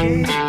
You.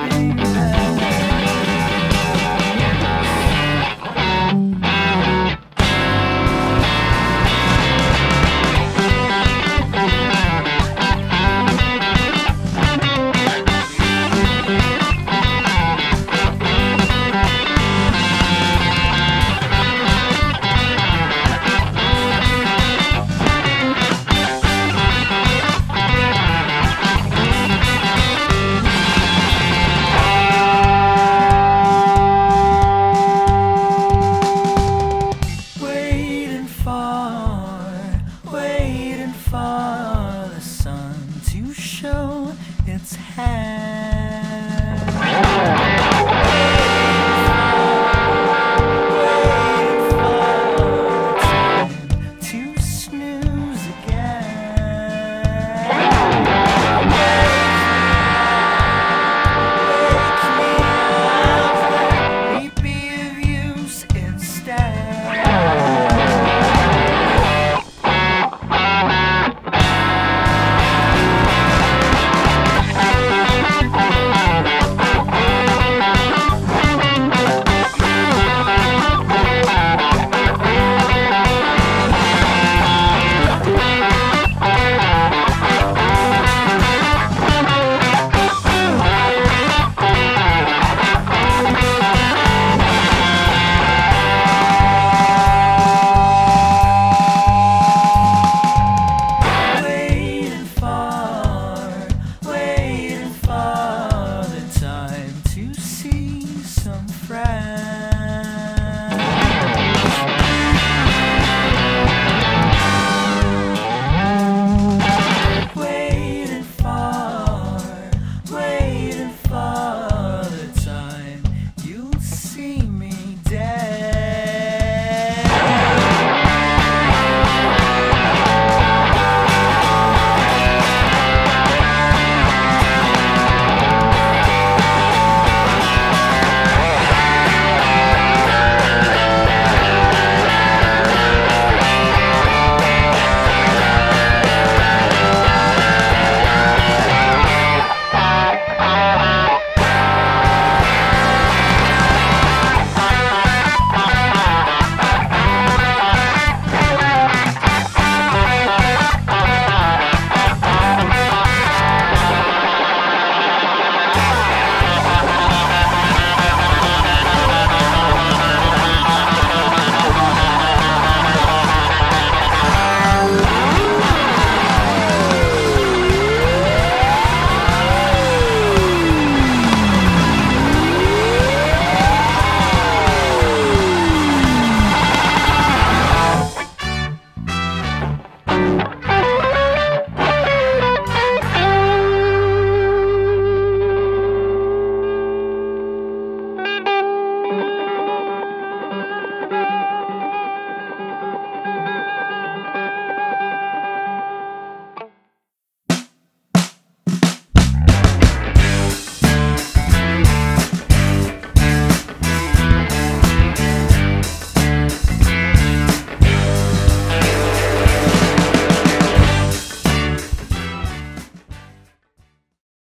friend.